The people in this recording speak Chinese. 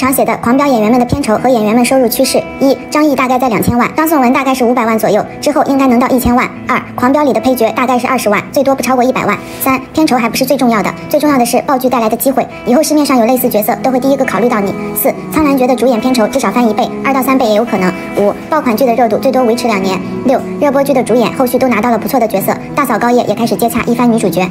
常写的狂飙演员们的片酬和演员们收入趋势。一张译大概在两千万张颂文大概是五百万左右之后应该能到一千万。二狂飙里的配角大概是二十万最多不超过一百万。三片酬还不是最重要的最重要的是爆剧带来的机会以后市面上有类似角色都会第一个考虑到你。四苍兰诀的主演片酬至少翻一倍二到三倍也有可能。五爆款剧的热度最多维持两年。六热播剧的主演后续都拿到了不错的角色大嫂高叶也开始接洽一番女主角。